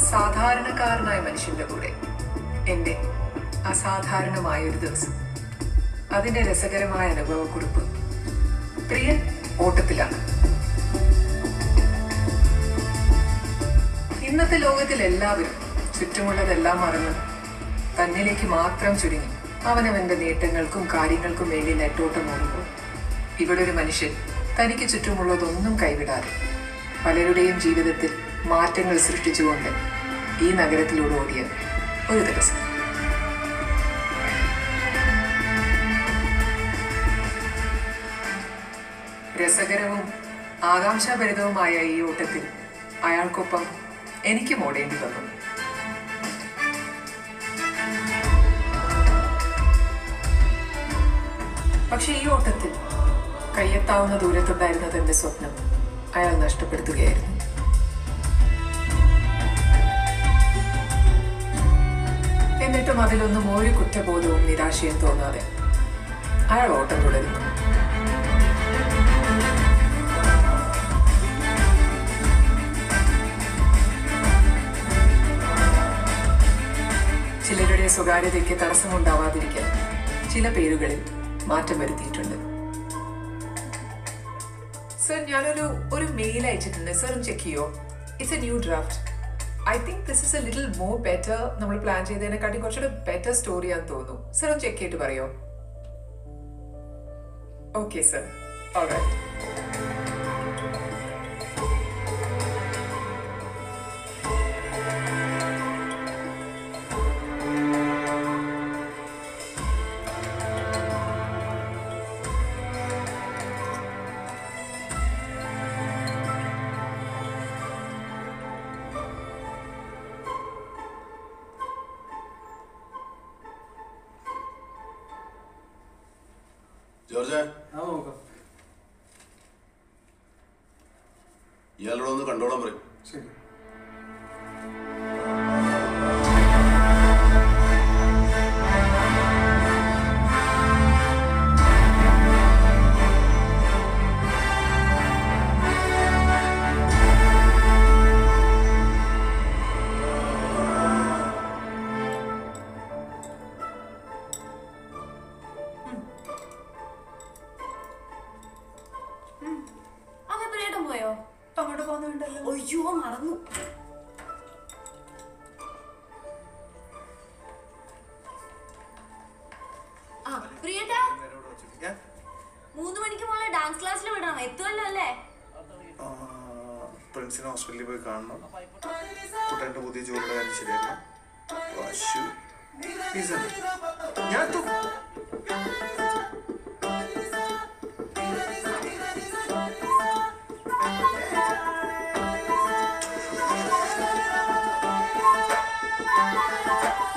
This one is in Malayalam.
സാധാരണക്കാരനായ മനുഷ്യന്റെ കൂടെ. എന്റെ അസാധാരണമായ ഒരു ദിവസം. അതിന്റെ രസകരമായ അനുഭവക്കുറിപ്പ് പ്രിയൻ ഓട്ടത്തിലാണ്. ഇന്നത്തെ ലോകത്തിൽ എല്ലാവരും ചുറ്റുമുള്ളതെല്ലാം മറന്ന് തന്നിലേക്ക് മാത്രം ചുരുങ്ങി അവനവന്റെ നേട്ടങ്ങൾക്കും കാര്യങ്ങൾക്കും വേണ്ടി നെട്ടോട്ടം ഓടുമ്പോൾ ഇവിടെ ഒരു മനുഷ്യൻ തനിക്ക് ചുറ്റുമുള്ളതൊന്നും കൈവിടാതെ പലരുടെയും ജീവിതത്തിൽ മാറ്റങ്ങൾ സൃഷ്ടിച്ചുകൊണ്ട് ഈ നഗരത്തിലൂടെ ഓടിയ ഒരു ദിവസം. രസകരവും ആകാംക്ഷാഭരിതവുമായ ഈ ഓട്ടത്തിൽ അയാൾക്കൊപ്പം എനിക്കും ഓടേണ്ടി വന്നു. പക്ഷെ ഈ ഓട്ടത്തിൽ കയ്യെത്താവുന്ന ദൂരത്തുണ്ടായിരുന്നത് എന്റെ സ്വപ്നം അയാൾ നഷ്ടപ്പെടുത്തുകയായിരുന്നു. എന്നിട്ടും അതിലൊന്നും ഒരു കുറ്റബോധവും നിരാശയും തോന്നാതെ. അയാൾ ഓട്ടം തുടരുന്നു. ചിലരുടെ സ്വകാര്യതയ്ക്ക് തടസ്സമുണ്ടാവാതിരിക്കാൻ ചില പേരുകളിൽ മാറ്റം വരുത്തിയിട്ടുണ്ട്. സർ ഞാനൊരു ഒരു മെയിൽ അയച്ചിട്ടുണ്ട്. സർ ചെക്ക് ചെയ്യോ? It's a new draft I think this is a little more better നമ്മൾ പ്ലാൻ ചെയ്തതിനെക്കാട്ടി കുറച്ചുകൂടെ ബെറ്റർ സ്റ്റോറിയാന്ന് തോന്നുന്നു. സർ ഒന്ന് ചെക്ക് ചെയ്തിട്ട് പറയോ? Okay sir alright George? ഇയാളോടൊന്ന് കണ്ടോളാൻ പറയും. ശരി. അങ്ങോട്ട് പോകുന്നുണ്ടല്ലോ. അയ്യോ മറന്നു. മൂന്ന് മണിക്ക് മോളെ ഡാൻസ് ക്ലാസ്സിൽ വിടണം. എത്തുമല്ലോ അല്ലേ? പ്രിൻസിനെ ഹോസ്പിറ്റലിൽ പോയി കാണണം. കുട്ടന്റെ പുതിയ ജോലിയുടെ കാര്യം ശരിയാക്കണം വാശു. ഞാൻ Música